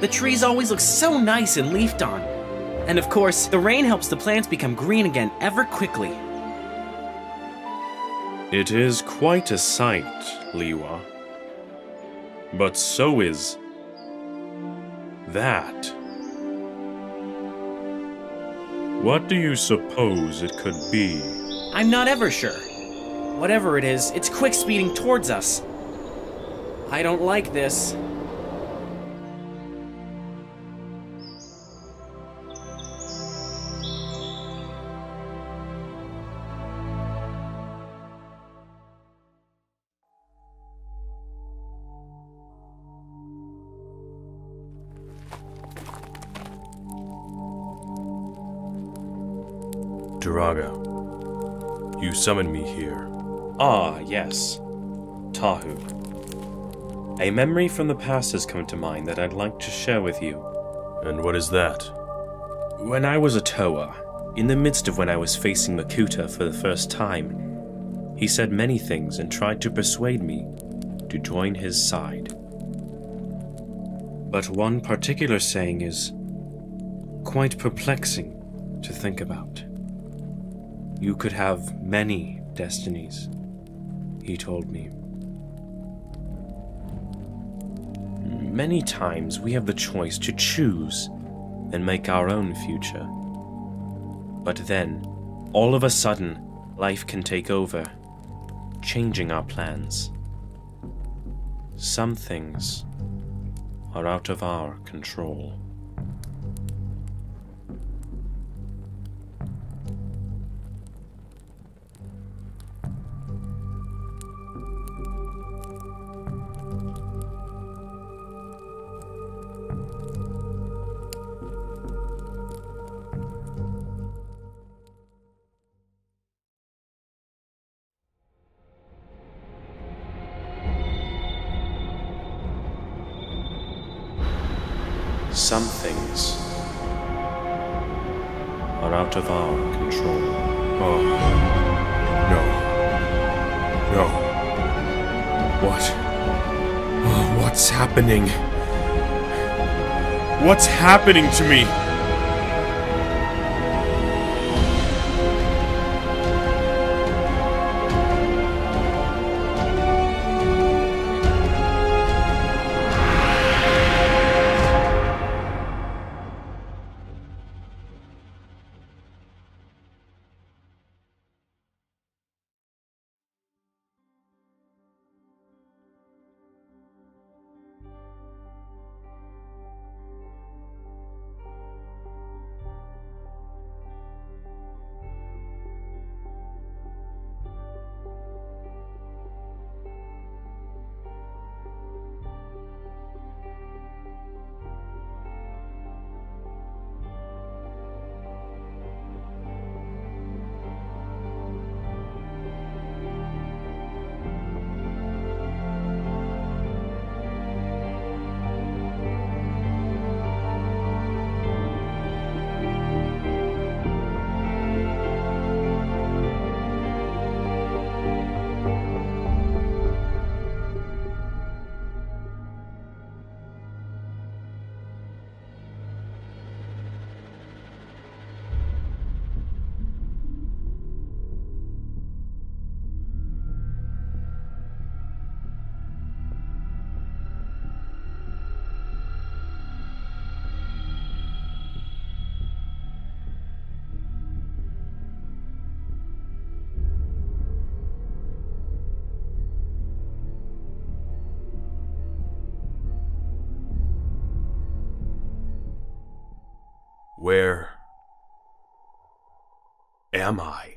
The trees always look so nice and leafed on. And of course, the rain helps the plants become green again ever quickly. It is quite a sight, Lewa. But so is that. What do you suppose it could be? I'm not ever sure. Whatever it is, it's quick speeding towards us. I don't like this. Turaga, you summoned me here. Ah, yes. Tahu. A memory from the past has come to mind that I'd like to share with you. And what is that? When I was a Toa, in the midst of when I was facing Makuta for the first time, he said many things and tried to persuade me to join his side. But one particular saying is quite perplexing to think about. You could have many destinies, he told me. Many times we have the choice to choose and make our own future. But then, all of a sudden, life can take over, changing our plans. Some things are out of our control. Some things are out of our control. Oh. What? What's happening? What's happening to me? Where am I?